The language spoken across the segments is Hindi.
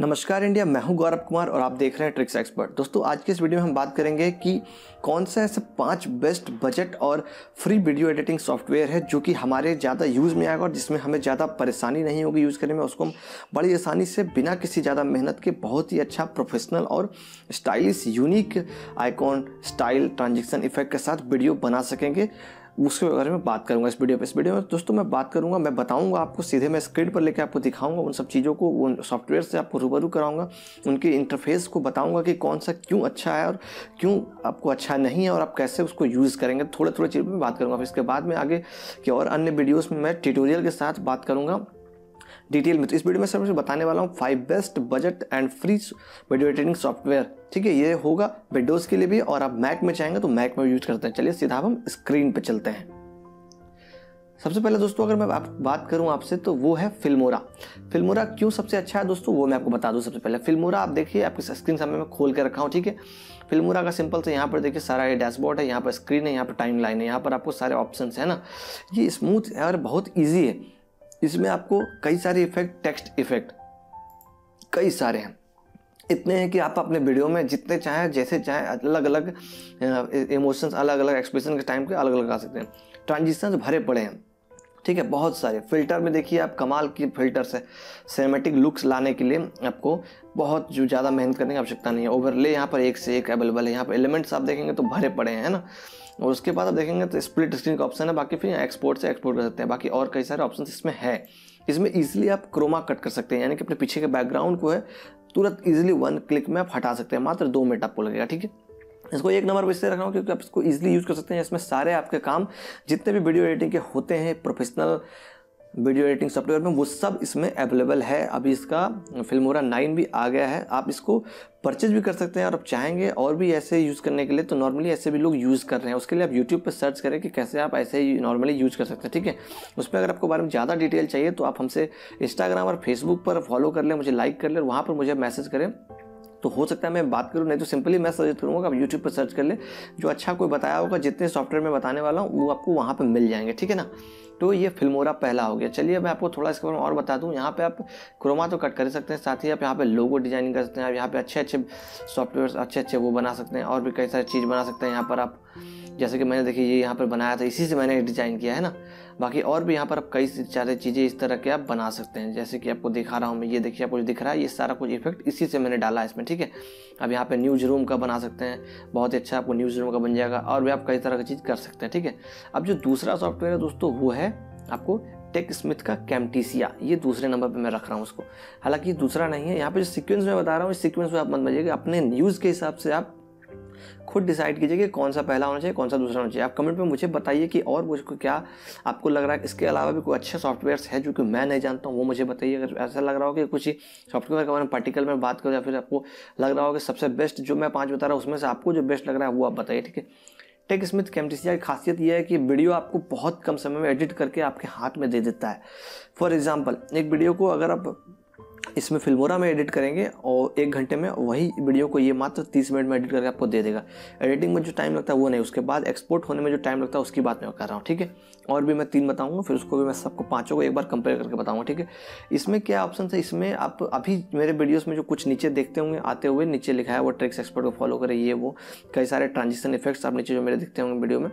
नमस्कार इंडिया, मैं हूँ गौरव कुमार और आप देख रहे हैं ट्रिक्स एक्सपर्ट दोस्तों, आज के इस वीडियो में हम बात करेंगे कि कौन सा ऐसे पाँच बेस्ट बजट और फ्री वीडियो एडिटिंग सॉफ्टवेयर है जो कि हमारे ज़्यादा यूज़ में आएगा और जिसमें हमें ज़्यादा परेशानी नहीं होगी यूज़ करने में। उसको हम बड़ी आसानी से बिना किसी ज़्यादा मेहनत के बहुत ही अच्छा प्रोफेशनल और stylish unique icon style transaction effect के साथ वीडियो बना सकेंगे। उसके बारे में बात करूँगा इस वीडियो पे। इस वीडियो में दोस्तों मैं बात करूँगा, मैं बताऊँगा आपको सीधे मैं स्क्रीन पर लेकर आपको दिखाऊँगा उन सब चीज़ों को, उन सॉफ्टवेयर से आपको रूबरू कराऊँगा, उनके इंटरफेस को बताऊँगा कि कौन सा क्यों अच्छा है और क्यों आपको अच्छा नहीं है और आप कैसे उसको यूज़ करेंगे। थोड़े थोड़े चीज़ में बात करूँगा। फिर इसके बाद में आगे कि और अन्य वीडियोज़ में मैं ट्यूटोरियल के साथ बात करूँगा। डिटेल में। तो इस वीडियो में सबसे बताने वाला हूँ। Five best budget and free video editing software ठीक है, ये होगा विंडोज़ के लिए भी और आप मैक में चाहेंगे तो मैक में यूज़ करते हैं। चलिए, सीधा हम स्क्रीन पर चलते हैं। सबसे पहले दोस्तों, अगर मैं आप, बात करूँ आपसे तो वो है फिल्मोरा फिल्मोरा क्यों सबसे अच्छा है दोस्तों? वो मैं आपको बता दूँ सबसे पहले। फिल्मोरा आप देखिए, आपकी स्क्रीन सामने में खोल के रखा हूँ, ठीक है? फिल्मोरा का सिंपल से यहाँ पर देखिए, सारा ये डैशबोर्ड है, यहाँ पर स्क्रीन है, यहाँ पर टाइम लाइन है, यहाँ पर आपको सारे ऑप्शन है ना। ये स्मूथ है और बहुत ईजी है। इसमें आपको कई सारे इफ़ेक्ट टेक्स्ट इफ़ेक्ट कई सारे हैं। इतने हैं कि आप अपने वीडियो में जितने चाहें, जैसे चाहें अलग अलग इमोशंस अलग अलग एक्सप्रेशन के टाइम के अलग अलग आ सकते हैं। ट्रांजिशन भरे पड़े हैं। ठीक है, बहुत सारे। फ़िल्टर में देखिए आप, कमाल की फ़िल्टर से सिनेमेटिक लुक्स लाने के लिए आपको बहुत जो ज़्यादा मेहनत करने की आवश्यकता नहीं है। ओवरले यहाँ पर एक से एक अवेलेबल है। यहाँ पर एलिमेंट्स आप देखेंगे तो भरे पड़े हैं ना? और उसके बाद आप देखेंगे तो स्प्लिट स्क्रीन का ऑप्शन है, बाकी फिर एक्सपोर्ट से एक्सपोर्ट कर सकते हैं। बाकी और कई सारे ऑप्शन इसमें है। इसमें ईजिली आप क्रोमा कट कर सकते हैं, यानी कि अपने पीछे के बैकग्राउंड को है, तुरंत ईजिली वन क्लिक में आप हटा सकते हैं, मात्र दो मिनट आपको लगेगा, ठीक है? इसको एक नंबर पर इसलिए रख रहा हूँ क्योंकि आप इसको ईजिली यूज़ कर सकते हैं। इसमें सारे आपके काम जितने भी वीडियो एडिटिंग के होते हैं प्रोफेशनल वीडियो एडिटिंग सॉफ्टवेयर में, वो सब इसमें अवेलेबल है। अभी इसका फिल्मोरा नाइन भी आ गया है। आप इसको परचेज भी कर सकते हैं और आप चाहेंगे और भी ऐसे यूज़ करने के लिए तो नॉर्मली ऐसे भी लोग यूज़ कर रहे हैं। उसके लिए आप यूट्यूब पर सर्च करें कि कैसे आप ऐसे ही नॉर्मली यूज़ कर सकते हैं, ठीक है? उस पर अगर आपको बारे में ज़्यादा डिटेल चाहिए तो आप हमसे इंस्टाग्राम और फेसबुक पर फॉलो कर लें, मुझे लाइक कर लें वहाँ पर मुझे मैसेज करें। तो हो सकता है मैं बात करूँ, नहीं तो सिंपली मैं सजेस्ट करूँगा आप यूट्यूब पर सर्च कर ले। जो अच्छा कोई बताया होगा, जितने सॉफ्टवेयर में बताने वाला हूँ, वो आपको वहाँ पर मिल जाएँगे, ठीक है ना? तो ये फिल्मोरा पहला हो गया। चलिए मैं आपको थोड़ा इसके बारे में और बता दूँ। यहाँ पे आप क्रोमा तो कट कर सकते हैं, साथ ही आप यहाँ पे लोगो डिज़ाइनिंग कर सकते हैं, आप यहाँ पे अच्छे अच्छे सॉफ्टवेयर अच्छे अच्छे वो बना सकते हैं, और भी कई सारी चीज़ बना सकते हैं यहाँ पर आप। जैसे कि मैंने देखिए, ये यहाँ पर बनाया था, इसी से मैंने डिज़ाइन किया, है ना? बाकी और भी यहाँ पर आप कई सारे चीज़ें इस तरह के आप बना सकते हैं। जैसे कि आपको दिखा रहा हूँ मैं, ये देखिए, आपको दिख रहा है, ये सारा कुछ इफ़ेक्ट इसी से मैंने डाला है इसमें, ठीक है? अब यहाँ पे न्यूज़ रूम का बना सकते हैं। बहुत ही अच्छा आपको न्यूज़ रूम का बन जाएगा और भी आप कई तरह की चीज़ कर सकते हैं, ठीक है? अब जो दूसरा सॉफ्टवेयर है दोस्तों, वो है आपको टेक स्मिथ का कैमटीसिया ये दूसरे नंबर पे मैं रख रहा हूँ उसको। हालाँकि दूसरा नहीं है। यहाँ पे जो सीक्वेंस में बता रहा हूँ, इस सीक्वेंस में आप मत बजाइएगा अपने न्यूज़ के हिसाब से आप खुद डिसाइड कीजिए कि कौन सा पहला होना चाहिए, कौन सा दूसरा होना चाहिए। आप कमेंट में मुझे बताइए कि और मुझको क्या आपको लग रहा है, इसके अलावा भी कोई अच्छे सॉफ्टवेयर है जो कि मैं नहीं जानता हूँ, वो मुझे बताइए। अगर ऐसा लग रहा हो कि कुछ सॉफ्टवेयर के बारे में पार्टिकल में बात करो या फिर आपको लग रहा हो कि सबसे बेस्ट जो मैं पाँच बता रहा हूँ, उसमें से आपको जो बेस्ट लग रहा है वो आप बताइए, ठीक है? टेक स्मिथ कैमटिसिया की खासियत यह है कि वीडियो आपको बहुत कम समय में एडिट करके आपके हाथ में दे देता है। फॉर एग्ज़ाम्पल एक वीडियो को अगर आप इसमें फिल्मोरा में एडिट करेंगे और एक घंटे में वही वीडियो को ये मात्र तीस मिनट में एडिट करके आपको दे देगा। एडिटिंग में जो टाइम लगता है वो नहीं, उसके बाद एक्सपोर्ट होने में जो टाइम लगता है उसकी बात मैं कर रहा हूँ, ठीक है? और भी मैं तीन बताऊँगा, फिर उसको भी मैं सबको पाँचों को एक बार कंपेयर करके बताऊँगा, ठीक है? इसमें क्या ऑप्शन है इसमें आप अभी मेरे वीडियोज़ में जो कुछ नीचे देखते होंगे, आते हुए नीचे लिखा है वो ट्रिक्स एक्सपर्ट को फॉलो करें, ये वो, कई सारे ट्रांजिशन इफेक्ट्स आप नीचे जो मेरे देखते होंगे वीडियो में,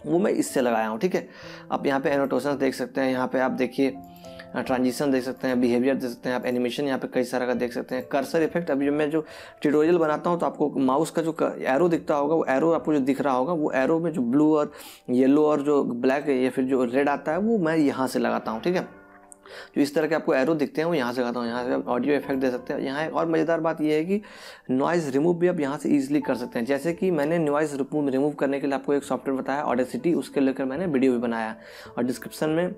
वो मैं इससे लगाया हूँ, ठीक है? आप यहाँ पे एनोटेशन देख सकते हैं, यहाँ पे आप देखिए ट्रांजिशन देख सकते हैं बिहेवियर देख सकते हैं, आप एनिमेशन यहाँ पे कई सारा का देख सकते हैं। कर्सर इफ़ेक्ट अभी मैं जो ट्यूटोरियल बनाता हूँ तो आपको माउस का जो एरो दिखता होगा, वो एरो आपको जो दिख रहा होगा, वो एरो में जो ब्लू और येलो और जो ब्लैक या फिर जो रेड आता है, वो मैं यहाँ से लगाता हूँ, ठीक है? जो इस तरह के आपको एरो दिखते हैं, वो यहाँ से लगाता हूँ, यहाँ से आप ऑडियो इफ़ेक्ट दे सकते हैं। यहाँ एक और मज़ेदार बात यह है कि नॉइज़ रिमूव भी आप यहाँ से ईजिली कर सकते हैं। जैसे कि मैंने नॉइज़ रिमूव करने के लिए आपको एक सॉफ्टवेयर बताया ऑडेसिटी उसके लेकर मैंने वीडियो भी बनाया। और डिस्क्रिप्शन में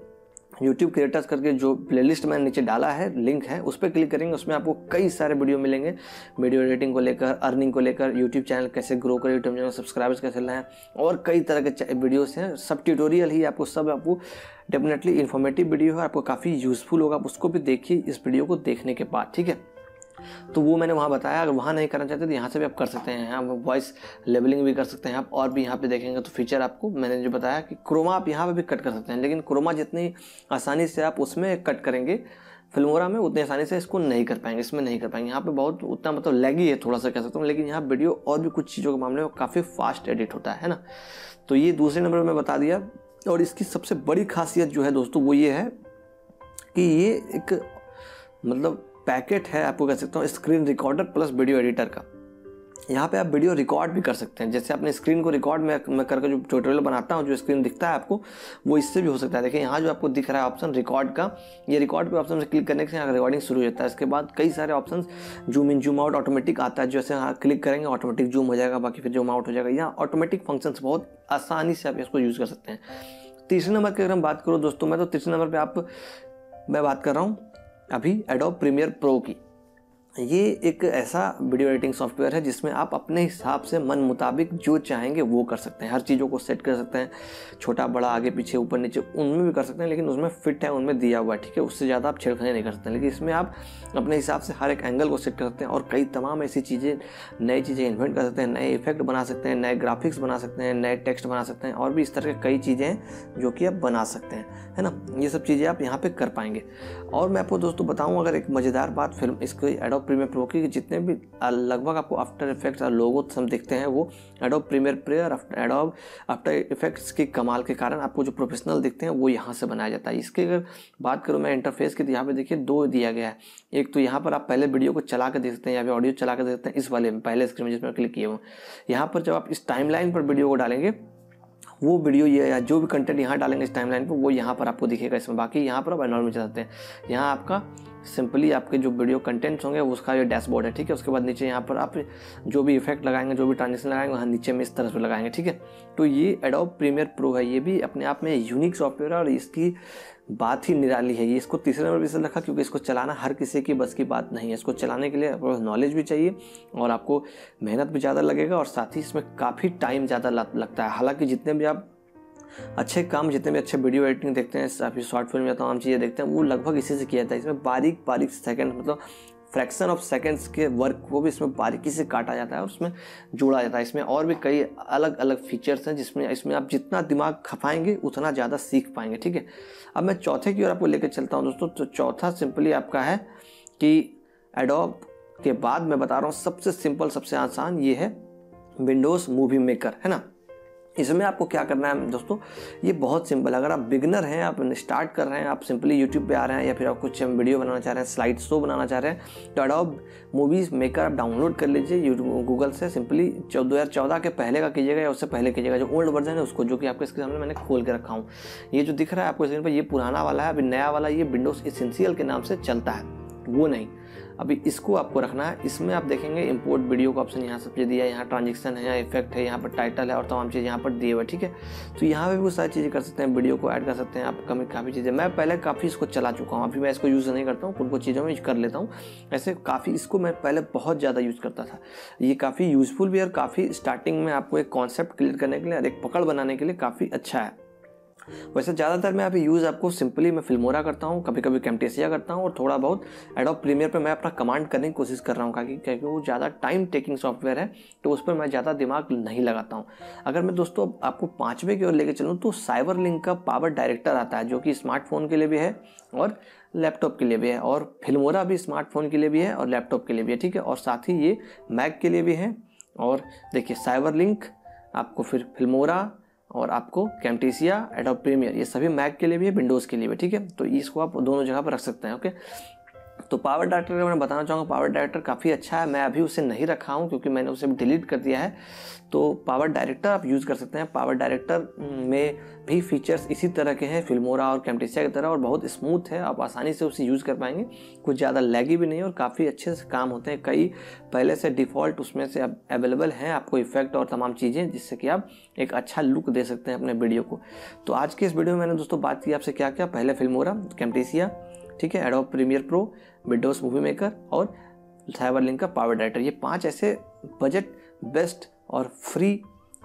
यूट्यूब क्रिएटर्स करके जो प्लेलिस्ट मैंने नीचे डाला है लिंक है, उस पर क्लिक करेंगे, उसमें आपको कई सारे वीडियो मिलेंगे। वीडियो एडिटिंग को लेकर अर्निंग को लेकर यूट्यूब चैनल कैसे ग्रो करें यूट्यूब चैनल सब्सक्राइबर्स कैसे लाएँ, और कई तरह के वीडियोस हैं। सब ट्यूटोरियल ही आपको, सब आपको डेफिनेटली इन्फॉर्मेटिव वीडियो है, आपको काफ़ी यूज़फुल होगा। आप उसको भी देखिए, इस वीडियो को देखने के बाद, ठीक है? तो वो मैंने वहाँ बताया, अगर वहाँ नहीं करना चाहते तो यहाँ से भी आप कर सकते हैं। यहाँ वॉइस लेवलिंग भी कर सकते हैं। आप और भी यहाँ पे देखेंगे तो फीचर आपको, मैंने जो बताया कि क्रोमा आप यहाँ पे भी कट कर सकते हैं, लेकिन क्रोमा जितनी आसानी से आप उसमें कट करेंगे फिल्मोरा में उतनी आसानी से इसको नहीं कर पाएँगे, इसमें नहीं कर पाएँगे। यहाँ पे बहुत उतना मतलब लैगी है थोड़ा सा कह सकता हूँ, लेकिन यहाँ वीडियो और भी कुछ चीज़ों के मामले में काफ़ी फास्ट एडिट होता है ना? तो ये दूसरे नंबर में बता दिया। और इसकी सबसे बड़ी खासियत जो है दोस्तों वो ये है कि ये एक मतलब पैकेट है, आपको कह सकता हूँ, screen recorder plus video editor का। यहाँ पे आप वीडियो रिकॉर्ड भी कर सकते हैं। जैसे अपने स्क्रीन को रिकॉर्ड में मैं करके जो ट्यूटोरियल बनाता हूँ, जो स्क्रीन दिखता है आपको, वो इससे भी हो सकता है। देखिए, यहाँ जो आपको दिख रहा है ऑप्शन रिकॉर्ड का, ये रिकॉर्ड पे ऑप्शन से क्लिक करने से यहाँ रिकॉर्डिंग शुरू हो जाता है। इसके बाद कई सारे option zoom in zoom out automatic आता है। जैसे यहाँ क्लिक करेंगे ऑटोमेटिक जूम हो जाएगा, बाकी फिर जूम आउट हो जाएगा। यहाँ ऑटोमेटिक फ़ंक्शन बहुत आसानी से आप इसको यूज़ कर सकते हैं। तीसरे नंबर की अगर हम बात करो दोस्तों, मैं तो तीसरे नंबर पर आप, मैं बात कर रहा हूँ अभी एडोब प्रीमियर प्रो की। ये एक ऐसा वीडियो एडिटिंग सॉफ्टवेयर है जिसमें आप अपने हिसाब से मन मुताबिक जो चाहेंगे वो कर सकते हैं। हर चीज़ों को सेट कर सकते हैं, छोटा, बड़ा, आगे, पीछे, ऊपर, नीचे, उनमें भी कर सकते हैं, लेकिन उसमें फिट है, उनमें दिया हुआ है, ठीक है? उससे ज़्यादा आप छेड़खानी नहीं कर सकते लेकिन इसमें आप अपने हिसाब से हर एक एंगल को सेट कर सकते हैं और कई तमाम ऐसी चीज़ें, नई चीज़ें इन्वेंट कर सकते हैं, नए इफ़ेक्ट बना सकते हैं, नए ग्राफिक्स बना सकते हैं, नए टेक्स्ट बना सकते हैं और भी इस तरह के कई चीज़ें हैं जो कि आप बना सकते हैं, है ना? ये सब चीज़ें आप यहाँ पर कर पाएँगे। और मैं आपको दोस्तों बताऊँ, अगर एक मज़ेदार बात फ़िल्म इसको एडोप प्रीमियर प्रो की जितने भी लगभग आपको आफ्टर इफेक्ट्स और लोगो सब दिखते हैं वो एडोब प्रीमियर प्रेयर एडोब आफ्टर इफेक्ट्स के कमाल के कारण आपको जो प्रोफेशनल दिखते हैं वो यहाँ से बनाया जाता है। इसके अगर बात करूँ मैं इंटरफेस की तो यहाँ पर देखिए दो दिया गया है। एक तो यहाँ पर आप पहले वीडियो को चला कर देख सकते हैं, या फिर ऑडियो चला कर देख सकते हैं, इस वाले में, पहले स्क्रीन में जिसमें क्लिक किए हुए यहाँ पर जब आप इस टाइम पर वीडियो को डालेंगे, वो वीडियो ये, या जो भी कंटेंट यहाँ डालेंगे इस टाइमलाइन पर, वो यहाँ पर आपको दिखेगा इसमें। बाकी यहाँ पर आप एनॉल में चलाते हैं। यहाँ आपका सिंपली आपके जो वीडियो कंटेंट्स होंगे उसका जो डैशबोर्ड है, ठीक है? उसके बाद नीचे यहाँ पर आप जो भी इफ़ेक्ट लगाएँगे, जो भी ट्रांजेक्शन लगाएँगे, वहाँ नीचे में इस तरह से लगाएँगे, ठीक है? तो ये एडोब प्रीमियर प्रो है, ये भी अपने आप में यूनिक सॉफ्टवेयर है और इसकी बात ही निराली है। ये इसको तीसरे नंबर पर रखा, क्योंकि इसको चलाना हर किसी की बस की बात नहीं है। इसको चलाने के लिए आपको नॉलेज भी चाहिए और आपको मेहनत भी ज़्यादा लगेगा और साथ ही इसमें काफ़ी टाइम ज़्यादा लगता है। हालाँकि जितने भी आप अच्छे काम, जितने भी अच्छे वीडियो एडिटिंग देखते हैं या फिर शॉर्ट फ़िल्म या तमाम चीज़ें देखते हैं, वो लगभग इसी से किया जाता है। इसमें बारीक बारीक सेकेंड मतलब फ्रैक्शन ऑफ़ सेकेंड्स के वर्क को भी इसमें बारीकी से काटा जाता है और उसमें जोड़ा जाता है। इसमें और भी कई अलग अलग फीचर्स हैं, जिसमें, इसमें आप जितना दिमाग खपाएँगे, उतना ज़्यादा सीख पाएँगे, ठीक है? अब मैं चौथे की ओर आपको लेकर चलता हूँ दोस्तों। तो चौथा सिंपली आपका है कि एडोब के बाद मैं बता रहा हूँ, सबसे सिंपल सबसे आसान ये है विंडोज़ मूवी मेकर है ना? इसमें आपको क्या करना है दोस्तों? ये बहुत सिंपल अगर आप बिगनर हैं, आप स्टार्ट कर रहे हैं, आप सिंपली यूट्यूब पे आ रहे हैं या फिर आप कुछ वीडियो बनाना चाह रहे हैं स्लाइड शो बनाना चाह रहे हैं तो अडोब मूवीज़ मेकर आप डाउनलोड कर लीजिए। गूगल से सिंपली दो हज़ार चौदह के पहले का कीजिएगा या उससे पहले कीजिएगा। जो ओल्ड वर्जन है उसको जो कि आपके इसके सामने मैंने खोल के रखा हूँ। ये जो दिख रहा है आपको स्क्रीन पर, ये पुराना वाला है, अभी नया वाला, ये विंडोज़ इसेंशियल के नाम से चलता है। वो नहीं। अभी इसको आपको रखना है। इसमें आप देखेंगे इंपोर्ट वीडियो का ऑप्शन यहाँ सब दिया है। यहाँ ट्रांजेक्शन है, यहाँ इफ़ेक्ट है, यहाँ पर टाइटल है और तमाम चीज़ यहाँ पर दिए हुए ठीक है? तो यहाँ पर भी वो सारी चीज़ें कर सकते हैं वीडियो को ऐड कर सकते हैं। आप कमी काफ़ी चीज़ें मैं पहले काफ़ी इसको चला चुका हूँ। अभी मैं इसको यूज़ नहीं करता हूँ कुछ कुछ चीज़ों में यूज़ कर लेता हूँ। ऐसे काफ़ी इसको मैं पहले बहुत ज़्यादा यूज़ करता था। ये काफ़ी यूज़फुल भी और काफ़ी स्टार्टिंग में आपको एक कॉन्सेप्ट क्लियर करने के लिए और एक पकड़ बनाने के लिए काफ़ी अच्छा है। वैसे ज़्यादातर मैं अभी यूज़ आपको सिंपली मैं फिल्मोरा करता हूँ कभी कभी कैमटेसिया करता हूँ और थोड़ा बहुत एडोप प्रीमियर पे मैं अपना कमांड करने की कोशिश कर रहा हूँ, क्योंकि क्योंकि वो ज़्यादा टाइम टेकिंग सॉफ्टवेयर है तो उस पर मैं ज़्यादा दिमाग नहीं लगाता हूँ। अगर मैं दोस्तों आपको पाँचवें की ओर लेकर चलूँ तो साइबर लिंक का पावर डायरेक्टर आता है, जो कि स्मार्टफ़ोन के लिए भी है और लैपटॉप के लिए भी है, और फिल्मोरा भी स्मार्टफ़ोन के लिए भी है और लैपटॉप के लिए भी है, ठीक है? और साथ ही ये मैक के लिए भी है, और देखिए साइबर लिंक आपको फिर फिल्मोरा और आपको कैमटीसिया एडोप्रीमियर ये सभी मैक के लिए भी है विंडोज़ के लिए भी ठीक है? तो इसको आप दोनों जगह पर रख सकते हैं, ओके? तो पावर डायरेक्टर का मैं बताना चाहूँगा। पावर डायरेक्टर काफ़ी अच्छा है। मैं अभी उसे नहीं रखा हूँ क्योंकि मैंने उसे डिलीट कर दिया है। तो पावर डायरेक्टर आप यूज़ कर सकते हैं। पावर डायरेक्टर में भी फीचर्स इसी तरह के हैं। फिल्मोरा और कैमटेसिया की तरह और बहुत स्मूथ है। आप आसानी से उसे यूज़ कर पाएँगे। कुछ ज़्यादा लैगी भी नहीं और काफ़ी अच्छे से काम होते हैं। कई पहले से डिफ़ॉल्ट उसमें से अब अवेलेबल हैं। आपको इफ़ेक्ट और तमाम चीज़ें जिससे कि आप एक अच्छा लुक दे सकते हैं अपने वीडियो को। तो आज के इस वीडियो में मैंने दोस्तों बात की आपसे क्या क्या पहले फिल्मोरा कैमटेसिया ठीक है Adobe Premiere Pro Windows Movie Maker और साइबर लिंक का पावर डायरेक्टर ये पाँच ऐसे बजट बेस्ट और फ्री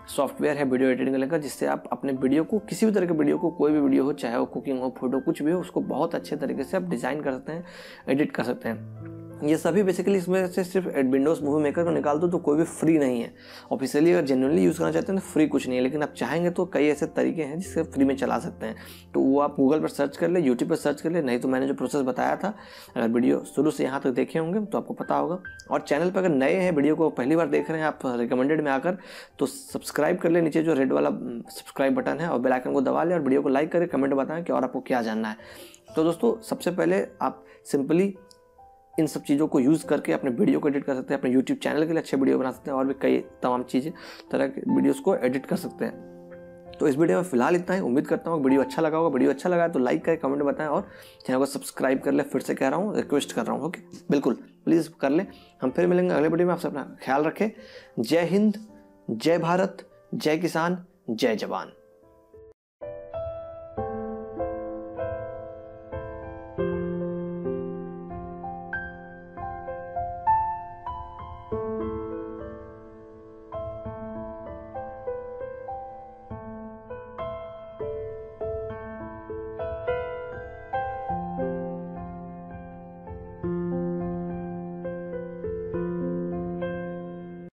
सॉफ्टवेयर है वीडियो एडिटिंग का, जिससे आप अपने वीडियो को, किसी भी तरह के वीडियो को, कोई भी वीडियो हो, चाहे वो कुकिंग हो फ़ोटो कुछ भी हो, उसको बहुत अच्छे तरीके से आप डिज़ाइन कर सकते हैं एडिट कर सकते हैं। ये सभी बेसिकली इसमें से सिर्फ़ विंडोज़ मूवी मेकर को निकाल दो तो कोई भी फ्री नहीं है। ऑफिशियली अगर जेनुअनली यूज़ करना चाहते हैं तो फ्री कुछ नहीं है। लेकिन आप चाहेंगे तो कई ऐसे तरीके हैं जिससे फ्री में चला सकते हैं। तो वो आप गूगल पर सर्च कर ले यूट्यूब पर सर्च कर ले, नहीं तो मैंने जो प्रोसेस बताया था, अगर वीडियो शुरू से यहाँ तक देखे होंगे तो आपको पता होगा। और चैनल पर अगर नए हैं वीडियो को पहली बार देख रहे हैं आप रिकमेंडेड में आकर तो सब्सक्राइब कर ले, नीचे जो रेड वाला सब्सक्राइब बटन है, और बेलाइकन को दबा ले, और वीडियो को लाइक करें कमेंट बताएँ कि और आपको क्या जानना है। तो दोस्तों, सबसे पहले आप सिंपली इन सब चीज़ों को यूज़ करके अपने वीडियो को एडिट कर सकते हैं, अपने यूट्यूब चैनल के लिए अच्छे वीडियो बना सकते हैं और भी कई तमाम चीज़ें, तरह के वीडियोज़ को एडिट कर सकते हैं। तो इस वीडियो में फ़िलहाल इतना ही। उम्मीद करता हूँ वीडियो अच्छा लगा होगा। वीडियो अच्छा लगा तो लाइक करें, कमेंट बताएँ और चैनल को सब्सक्राइब कर ले। फिर से कह रहा हूँ, रिक्वेस्ट कर रहा हूँ, ओके? बिल्कुल प्लीज़ कर ले। हम फिर मिलेंगे अगले वीडियो में। आपसे अपना ख्याल रखें। जय हिंद, जय भारत, जय किसान, जय जवान।